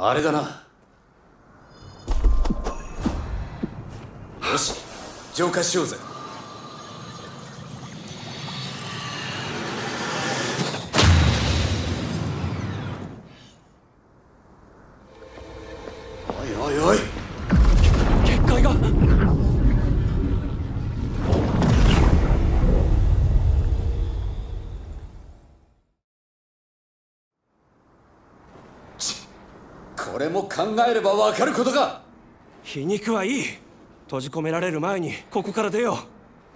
あれだな。よし浄化しようぜ。これも考えればわかることか。皮肉はいい。閉じ込められる前にここから出よう。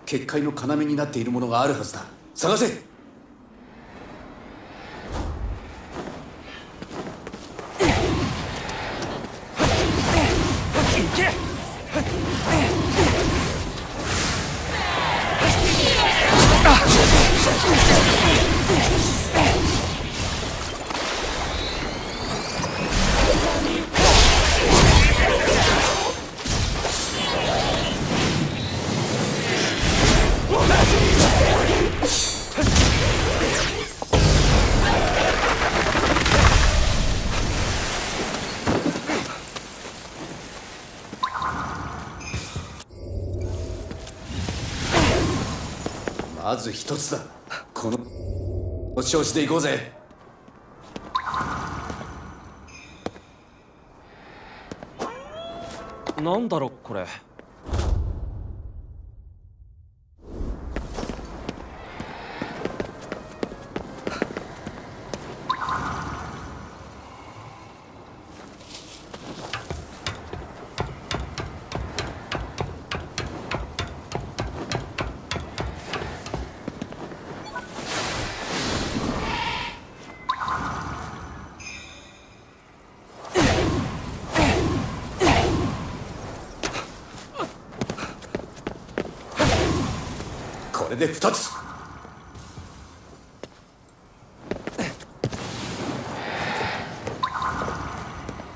結界の要になっているものがあるはずだ。探せまず一つだ。このお調子でいこうぜ。なんだろこれ。これで二つ。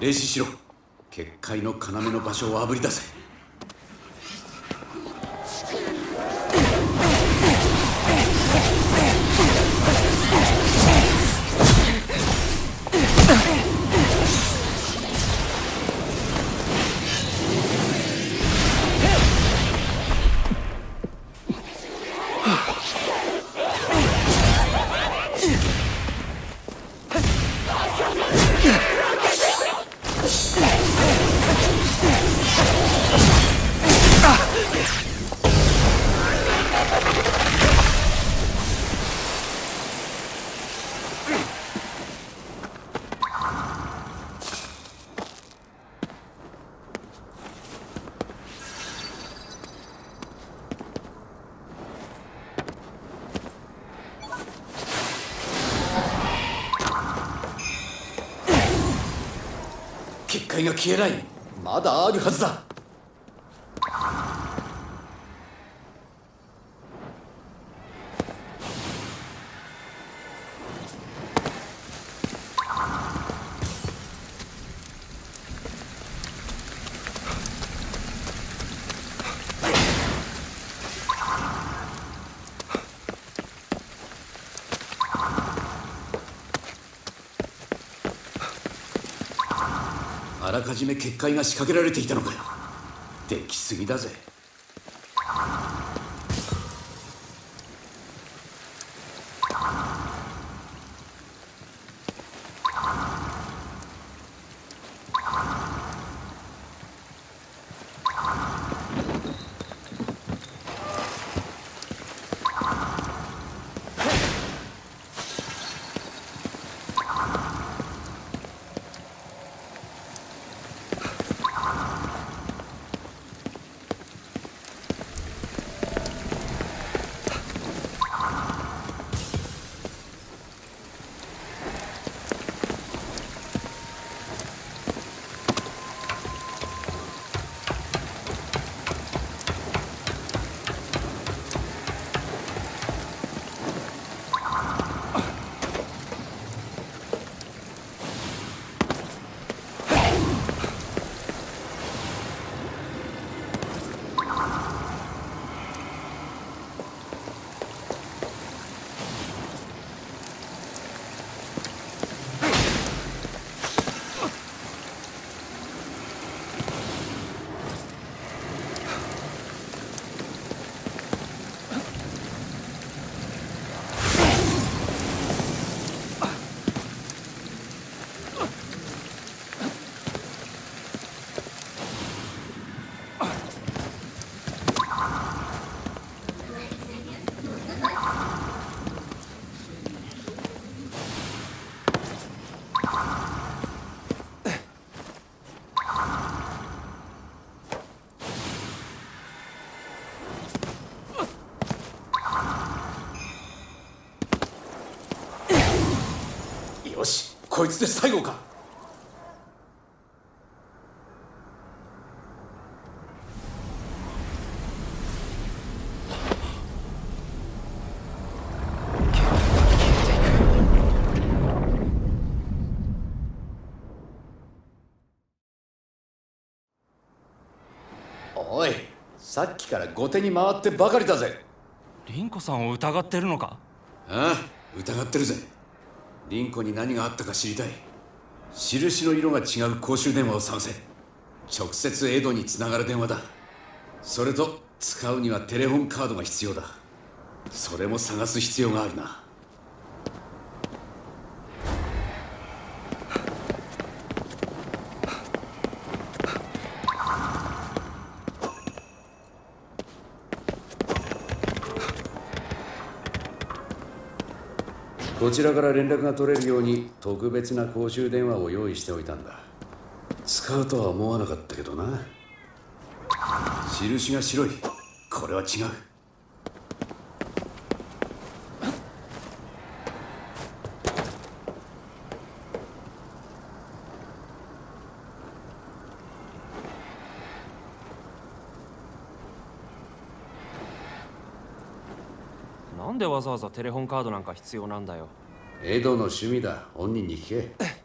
霊視しろ。結界の要の場所をあぶり出せ。結界が消えない。まだあるはずだ。あらかじめ結界が仕掛けられていたのかよ。できすぎだぜ。こいつで最後か。おいさっきから後手に回ってばかりだぜ。凛子さんを疑ってるのか？ああ疑ってるぜ凛子に何があったか知りたい。印の色が違う公衆電話を探せ。直接エドにつながる電話だ。それと使うにはテレホンカードが必要だ。それも探す必要があるな。こちらから連絡が取れるように特別な公衆電話を用意しておいたんだ。使うとは思わなかったけどな。印が白い。これは違う。なんでわざわざテレホンカードなんか必要なんだよ。エドの趣味だ。本人に聞け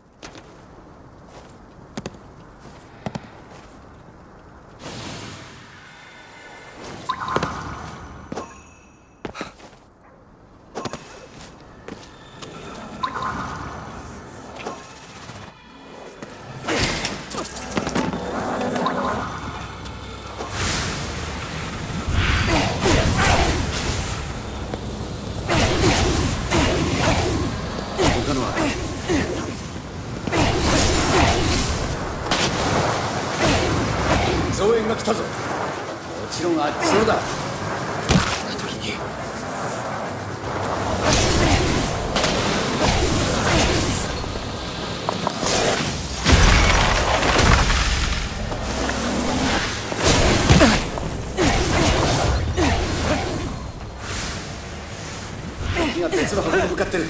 敵が別の箱に向かってる。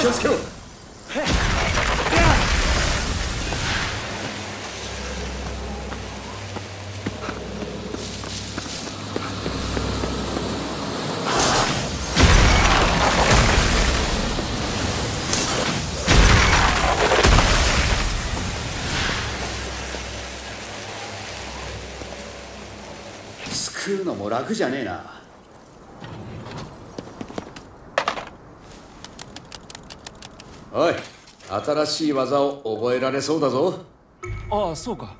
気をつけろ。救うのも楽じゃねえな。おい新しい技を覚えられそうだぞ。ああそうか。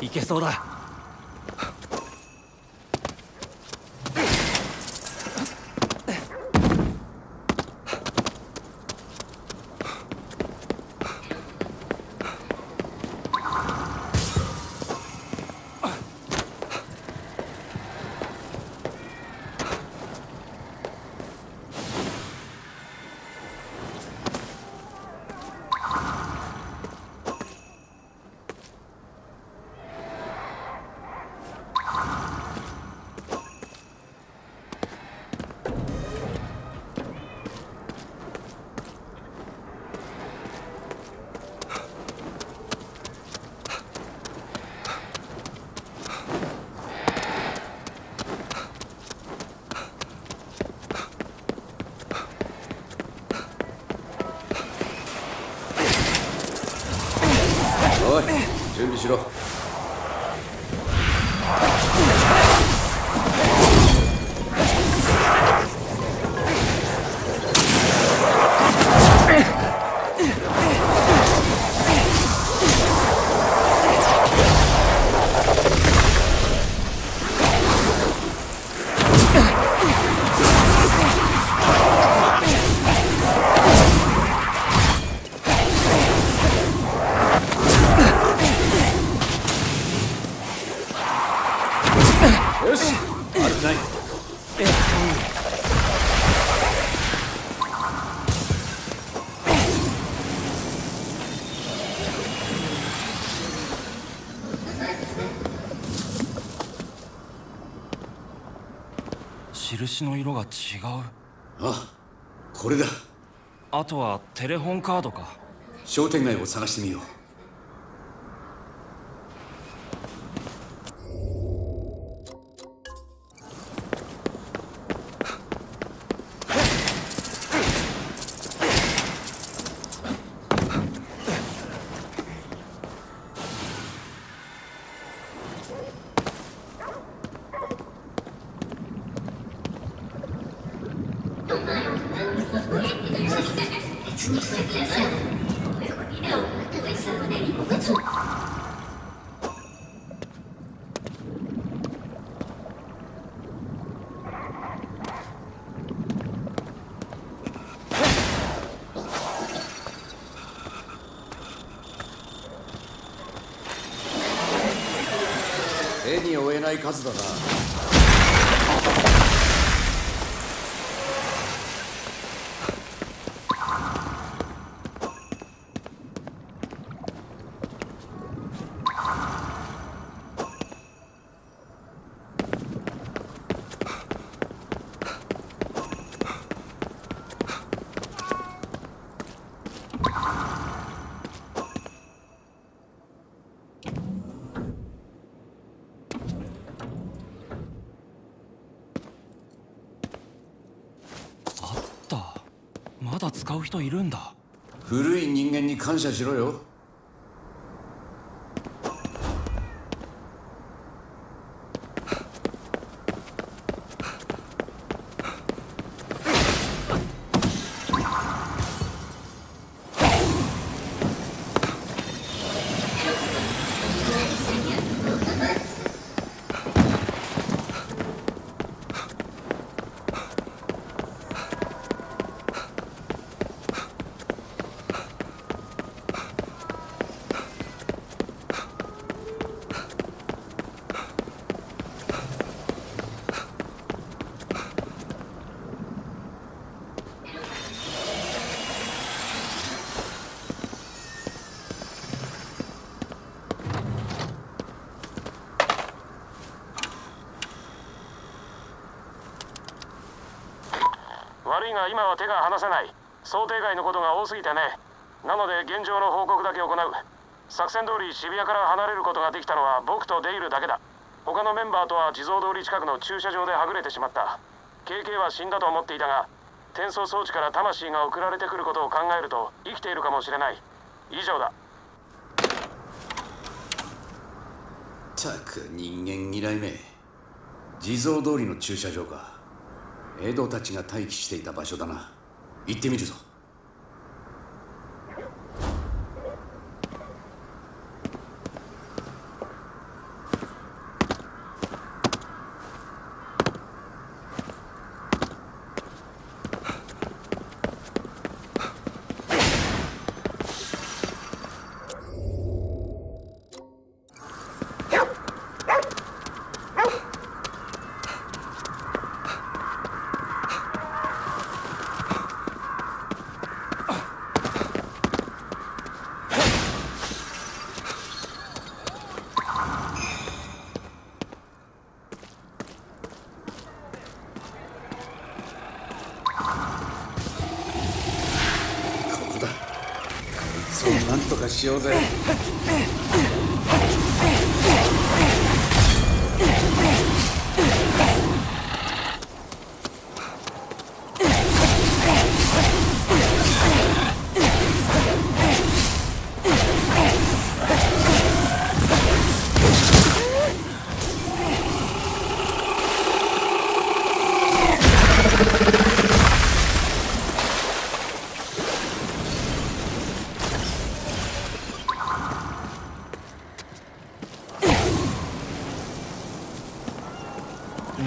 いけそうだ。印の色が違う。あこれだ。あとはテレホンカードか。商店街を探してみよう手に負えない数だなあったまだ使う人いるんだ。古い人間に感謝しろよ悪いが今は手が離せない想定外のことが多すぎてね。なので現状の報告だけ行う。作戦通り渋谷から離れることができたのは僕とデイルだけだ。他のメンバーとは地蔵通り近くの駐車場ではぐれてしまった。KK は死んだと思っていたが転送装置から魂が送られてくることを考えると生きているかもしれない。以上だ。たく人間嫌いめ。地蔵通りの駐車場か。エドたちが待機していた場所だな。行ってみるぞ。なんとかしようぜ。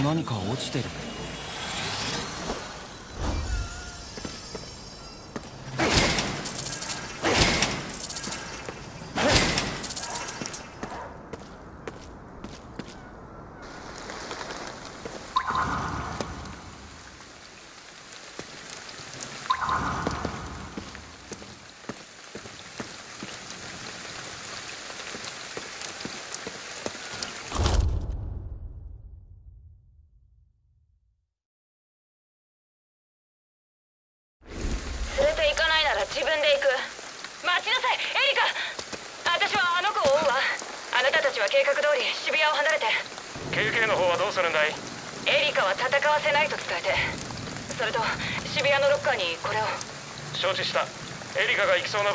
何か落ちてる。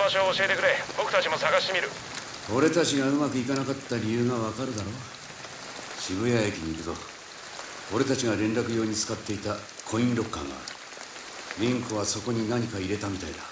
場所を教えてくれ。僕たちも探してみる。俺たちがうまくいかなかった理由がわかるだろ渋谷駅に行くぞ。俺たちが連絡用に使っていたコインロッカーがある。リンクはそこに何か入れたみたいだ。